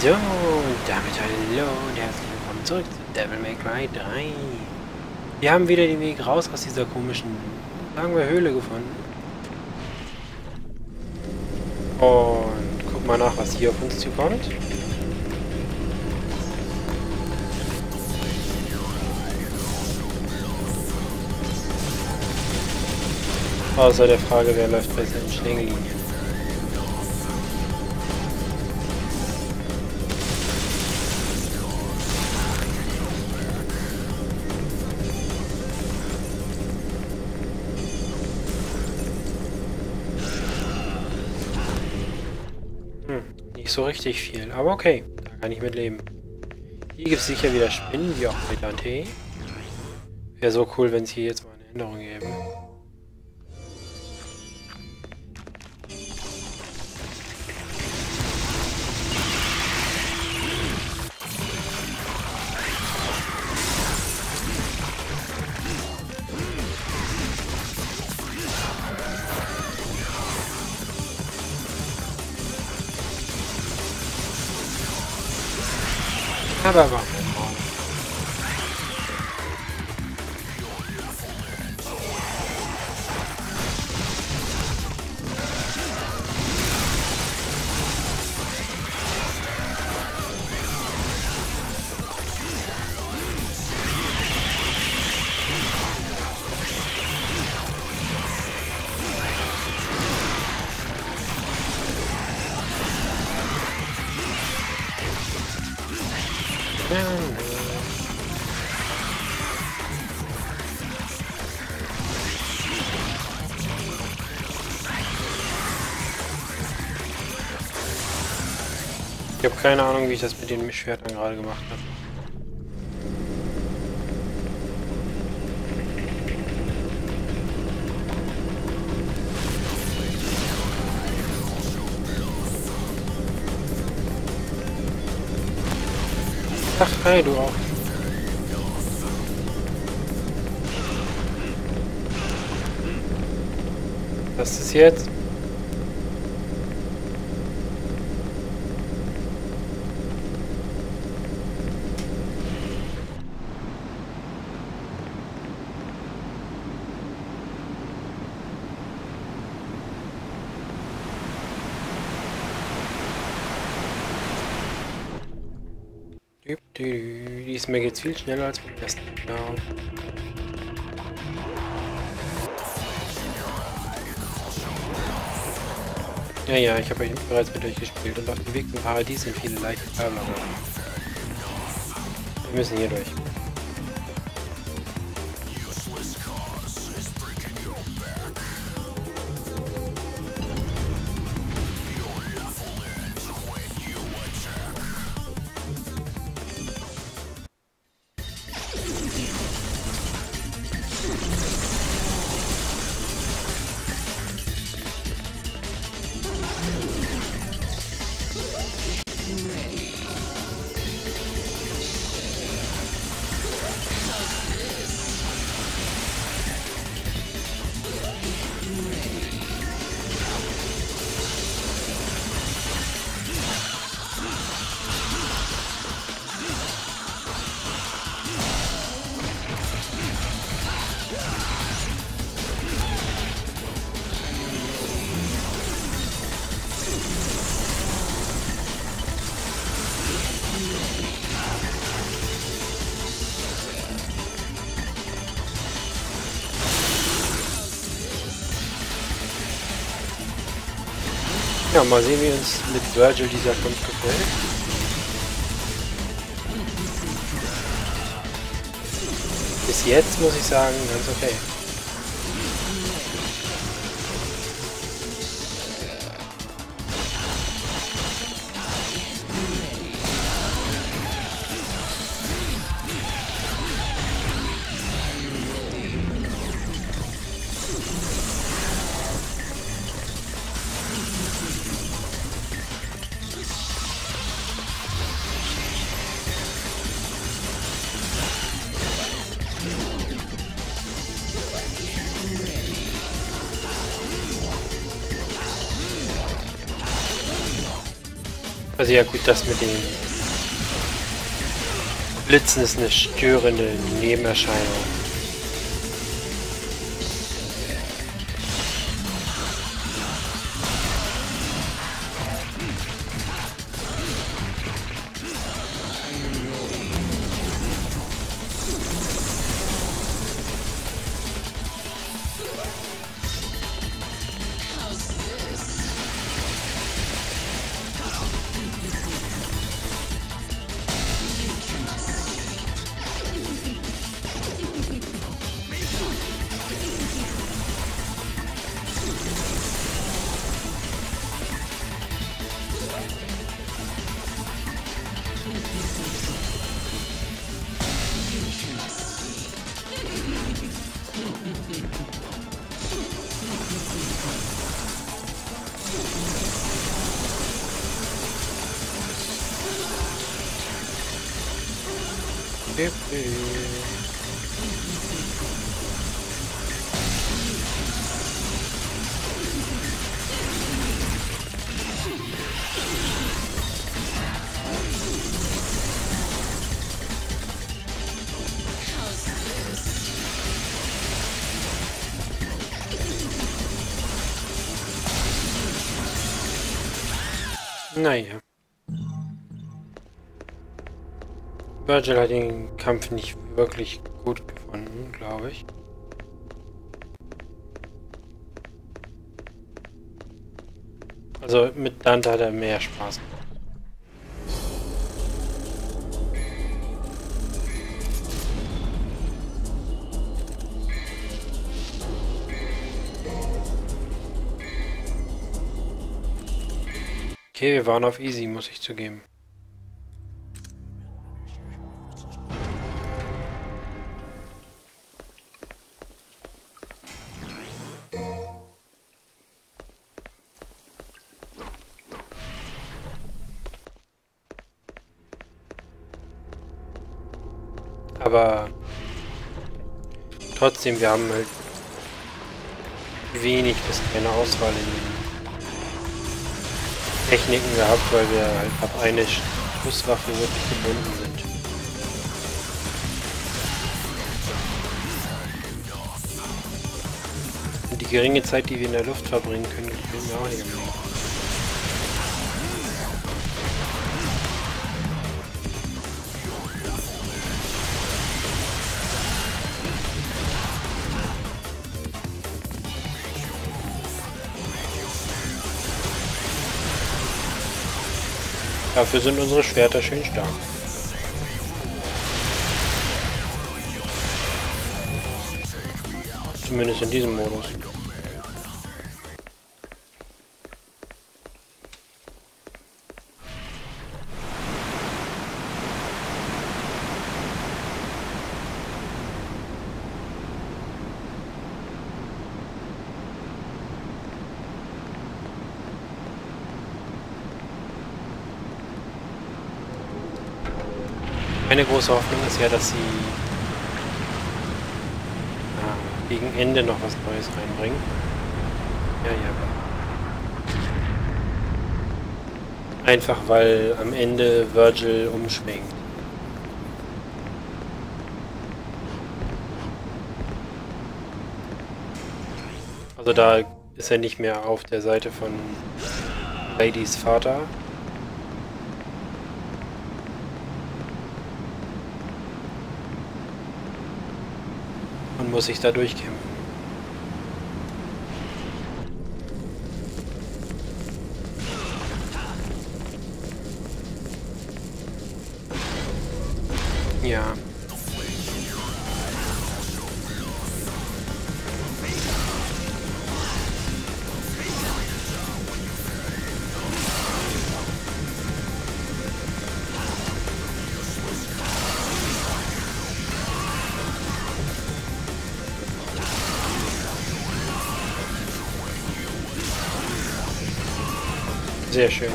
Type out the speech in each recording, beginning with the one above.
So, damit hallo und herzlich willkommen zurück zu Devil May Cry 3. Wir haben wieder den Weg raus aus dieser komischen, sagen wir, Höhle gefunden. Und guck mal nach, was hier auf uns zukommt. Außer der Frage, wer läuft besser in Schlängelinien. Nicht so richtig viel, aber okay, da kann ich mit leben. Hier gibt es sicher wieder Spinnen, wie auch bei Dante. Wäre so cool, wenn es hier jetzt mal eine Änderung gäbe. Aber warum? Ich habe keine Ahnung, wie ich das mit den Schwertern gerade gemacht habe. Ach, hi, du auch. Was ist jetzt? Diesmal geht's viel schneller als beim ersten Mal. Ja, ja, ich habe bereits mit euch gespielt und auf dem Weg zum Paradies sind viele leichte. Wir müssen hier durch. Ja, mal sehen, wie uns mit Virgil dieser Kampf gefällt. Bis jetzt muss ich sagen, ganz okay. Also ja gut, das mit den Blitzen ist eine störende Nebenerscheinung. dip. Eh, no, yeah. Virgil hat den Kampf nicht wirklich gut gefunden, glaube ich. Also mit Dante hat er mehr Spaß. Okay, wir waren auf Easy, muss ich zugeben. Aber trotzdem, wir haben halt wenig bis keine Auswahl in den Techniken gehabt, weil wir halt ab eine Schusswaffe wirklich gebunden sind. Und die geringe Zeit, die wir in der Luft verbringen können, gefällt mir auch nicht Dafür sind unsere Schwerter schön stark. Zumindest in diesem Modus. Meine große Hoffnung ist ja, dass sie ja, gegen Ende noch was Neues reinbringen. Ja, ja. Einfach weil am Ende Virgil umschwingt. Also da ist er nicht mehr auf der Seite von Ladies Vater, muss sich da durchkämpfen. Sehr schön.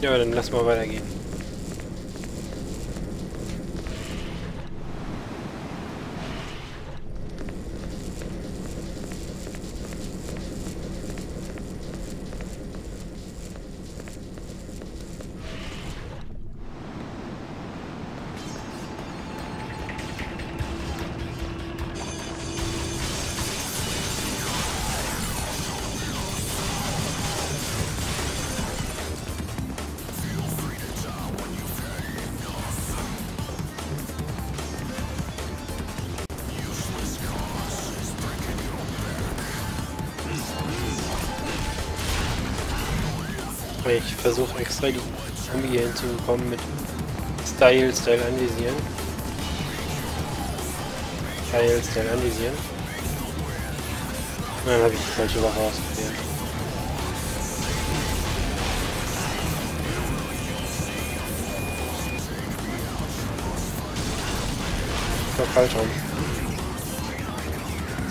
Ja, dann lass mal weitergehen. Ich versuche extra die Zombie hier hinzubekommen mit Style, Style anvisieren. Style, Style anvisieren. Dann habe ich die falsche Waffe ausgewählt. war falsch rum.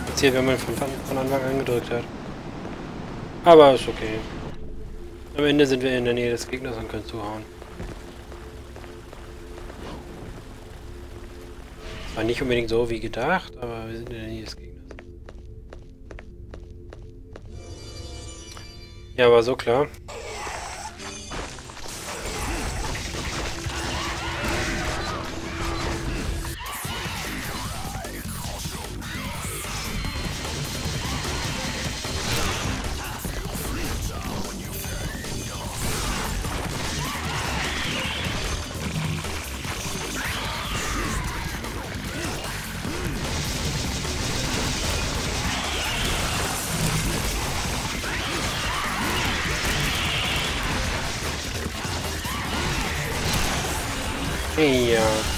Jetzt hier, wenn man von, von Anfang an gedrückt hat. Aber ist okay. Am Ende sind wir in der Nähe des Gegners und können zuhauen. War nicht unbedingt so wie gedacht, aber wir sind in der Nähe des Gegners. Ja, war so klar. Ja.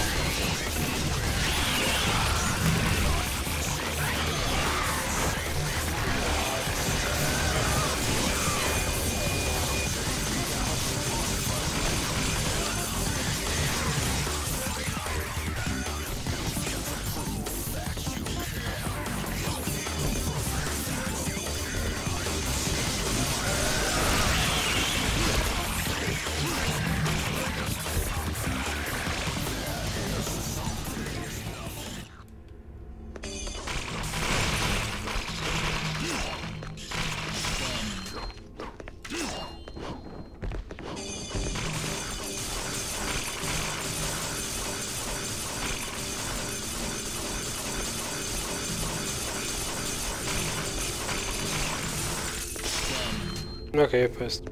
Okay, passt.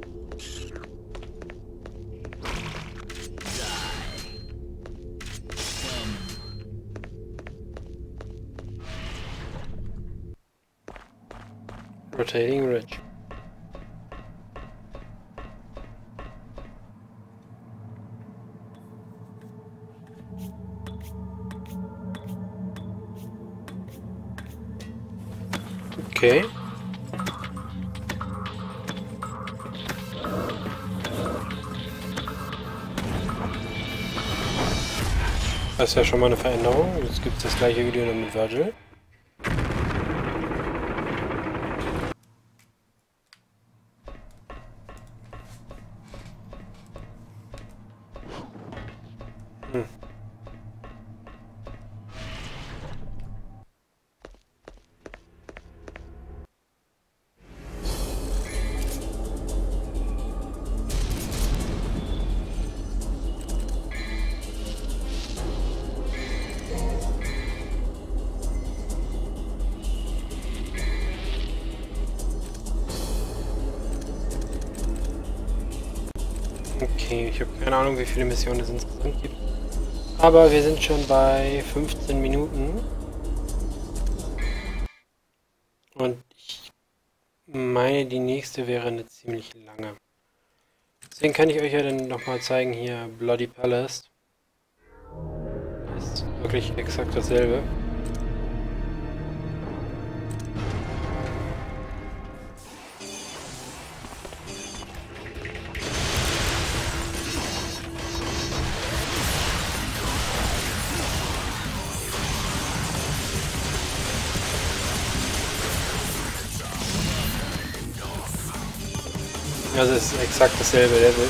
Rotating ridge. Okay. Das ist ja schon mal eine Veränderung. Jetzt gibt es das gleiche Video nur mit Virgil. Okay, ich habe keine Ahnung, wie viele Missionen es insgesamt gibt. Aber wir sind schon bei 15 Minuten. Und ich meine, die nächste wäre eine ziemlich lange. Deswegen kann ich euch ja dann nochmal zeigen, hier Bloody Palace. Ist wirklich exakt dasselbe. Also ist exakt dasselbe Level.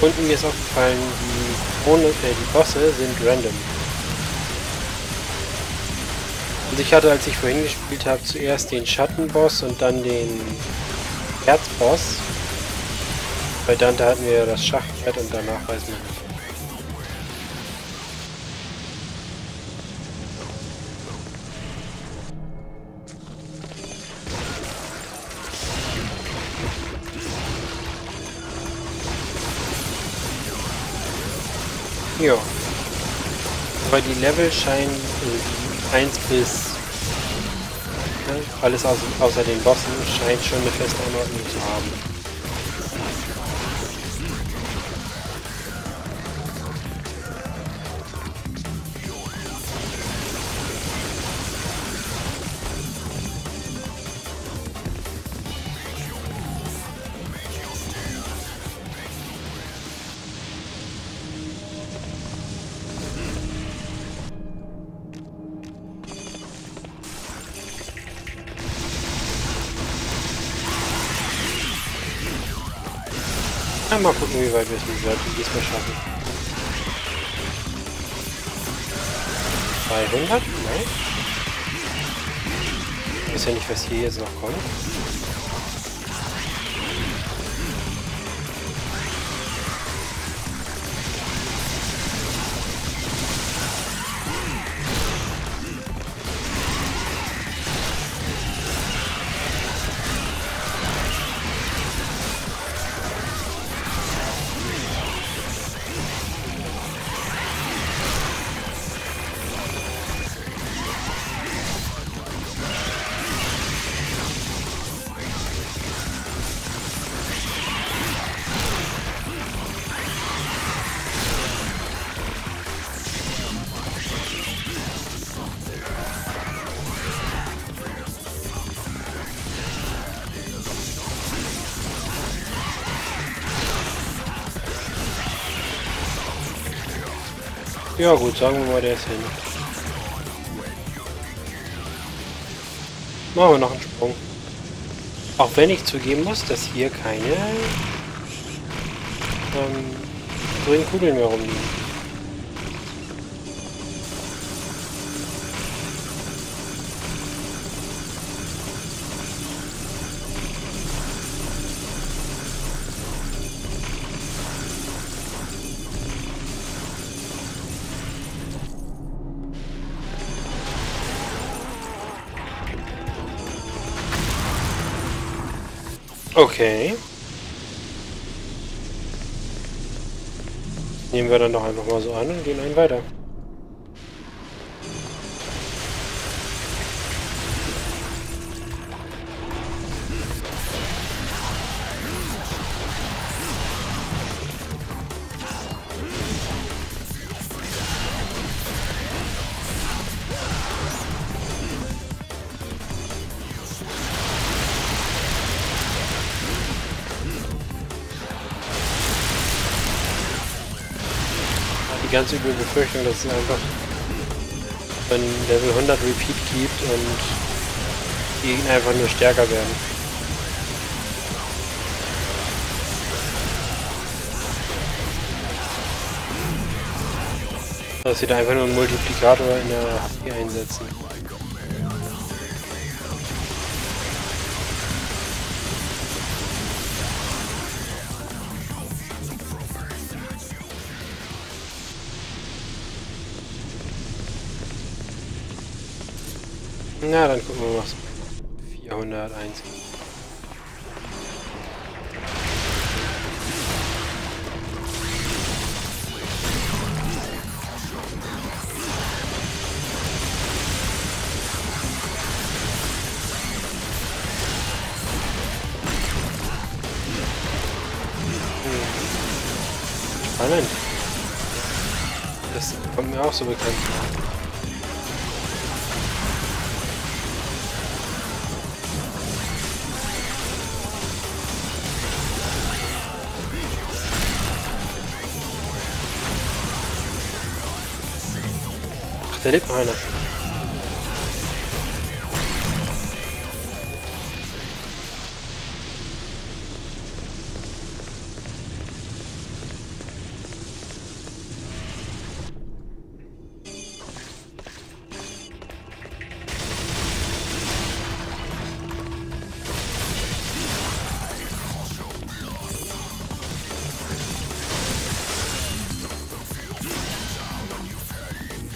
Und mir ist aufgefallen, die, Krone, äh, die Bosse sind random. Und ich hatte, als ich vorhin gespielt habe, zuerst den Schattenboss und dann den Erzboss. Bei Dante hatten wir das Schachbrett und danach weiß man nicht. Ja. Aber die Level scheinen äh, 1 bis ne, alles außer, außer den Bossen scheint schon eine feste Anordnung zu haben. Mal gucken, wie weit wir es diesmal schaffen. 200? Nein. Ich weiß ja nicht, was hier jetzt noch kommt. Ja gut, sagen wir mal, der ist hin. Machen wir noch einen Sprung. Auch wenn ich zugeben muss, dass hier keine ähm, grünen Kugeln mehr rumliegen. Okay. Nehmen wir dann doch einfach mal so an und gehen einen weiter. Die ganz üble Befürchtung, dass es einfach ein Level 100 Repeat gibt und die Gegner einfach nur stärker werden. Dass sie da einfach nur einen Multiplikator in der HP einsetzen. Na, dann gucken wir mal, was 401. Spannend. Das kommt mir auch so bekannt vor. Da lebt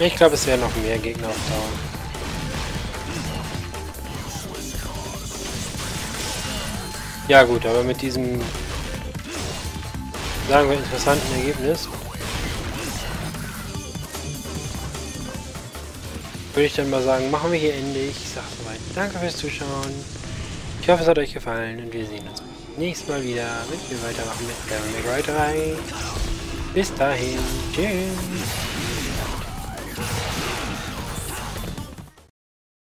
Ich glaube, es werden noch mehr Gegner auftauchen. Ja gut, aber mit diesem, sagen wir, interessanten Ergebnis würde ich dann mal sagen, machen wir hier endlich. Ich sage soweit danke fürs Zuschauen. Ich hoffe, es hat euch gefallen und wir sehen uns nächstes Mal wieder, wenn wir weitermachen mit May Cry 3. Bis dahin, tschüss.